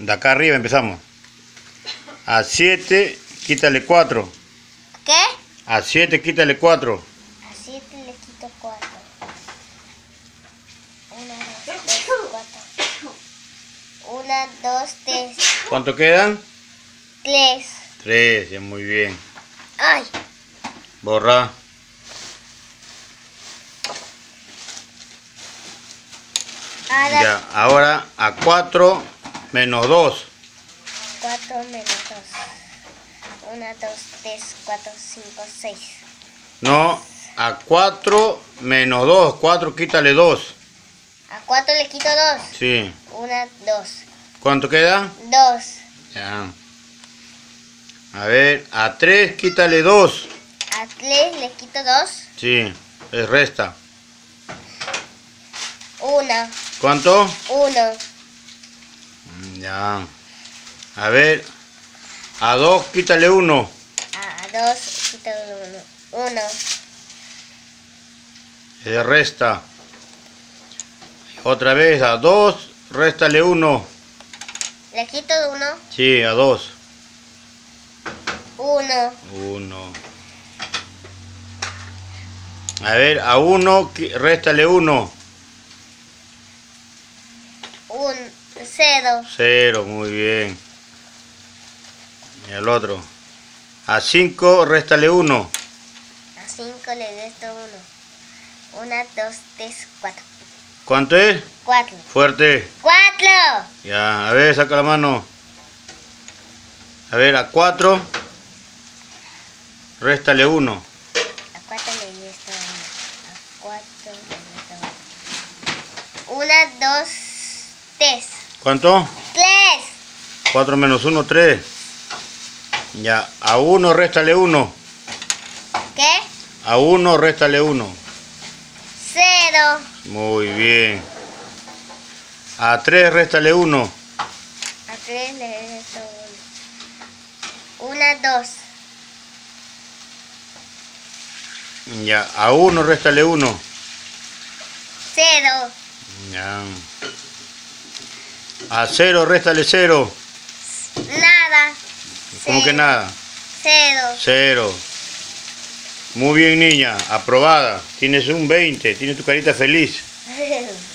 De acá arriba empezamos. A 7, quítale 4. ¿Qué? A 7, quítale 4. A 7 le quito 4. 1, 2, 3, 4. 1, 2, 3. ¿Cuánto quedan? 3. 3, ya muy bien. Ay. Borra. Ahora Ya, ahora a 4 menos 2. 4 menos 2. 1, 2, 3, 4, 5, 6. No, a 4 menos 2. 4 quítale 2. A 4 le quito 2. Sí. 1, 2. ¿Cuánto queda? 2. Ya. A ver, a 3 quítale 2. A 3 le quito 2. Sí, es resta. 1. ¿Cuánto? 1. Ya. A ver, a 2 quítale 1. A 2 quito 1. 1. Es resta. Otra vez, a 2, réstale 1. Le quito 1. Sí, a 2. 1. 1. A ver, a 1, réstale 1. 1. 0. 0, muy bien. Y el otro. A 5, réstale 1. A 5 le resto 1. 1, 2, 3, 4. ¿Cuánto es? 4. Fuerte. 4. Ya, a ver, saca la mano. A ver, a 4, réstale 1. A 4 le resto 1. A 4 le resto 1. 1, 2, 3. ¿Cuánto? 3. 4 menos 1, 3. Ya, a 1, réstale 1. ¿Qué? A 1, réstale 1. 0. Muy bien. A 3, réstale 1. A 3 le resto 1. 1, 2. Ya, a 1, réstale 1. 0. Ya. A 0, réstale 0. Nada. ¿Cómo que nada? 0. 0. Muy bien, niña. Aprobada. Tienes un 20. Tienes tu carita feliz.